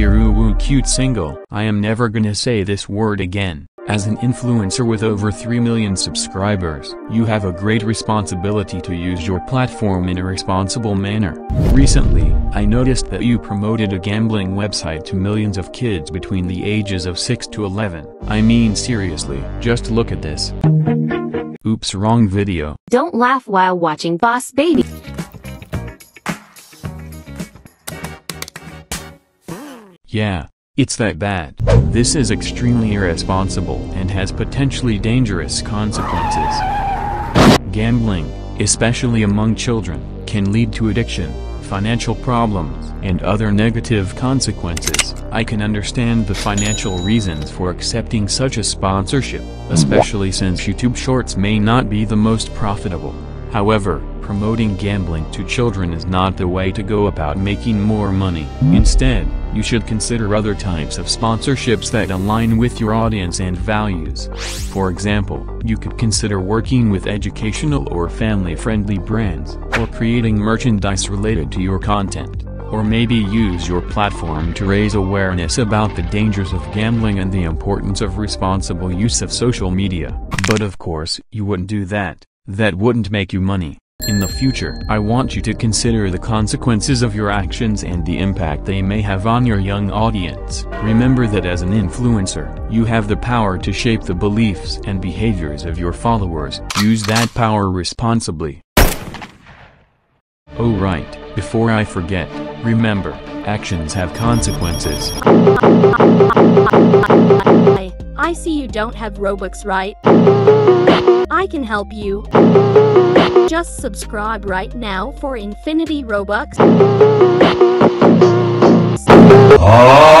Kiruwu cute single. I am never gonna say this word again. As an influencer with over 3 million subscribers, you have a great responsibility to use your platform in a responsible manner. Recently, I noticed that you promoted a gambling website to millions of kids between the ages of 6 to 11. I mean seriously, just look at this. Oops wrong video. Don't laugh while watching Boss Baby. Yeah, it's that bad. This is extremely irresponsible and has potentially dangerous consequences. Gambling, especially among children, can lead to addiction, financial problems, and other negative consequences. I can understand the financial reasons for accepting such a sponsorship, especially since YouTube Shorts may not be the most profitable. However, promoting gambling to children is not the way to go about making more money. Instead, you should consider other types of sponsorships that align with your audience and values. For example, you could consider working with educational or family-friendly brands, or creating merchandise related to your content. Or maybe use your platform to raise awareness about the dangers of gambling and the importance of responsible use of social media. But of course, you wouldn't do that. That wouldn't make you money. In the future, I want you to consider the consequences of your actions and the impact they may have on your young audience. Remember that as an influencer, you have the power to shape the beliefs and behaviors of your followers. Use that power responsibly. Oh right, before I forget, remember, actions have consequences. I see you don't have Robux, right? I can help you. Just subscribe right now for Infinity Robux. Ah.